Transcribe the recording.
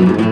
thank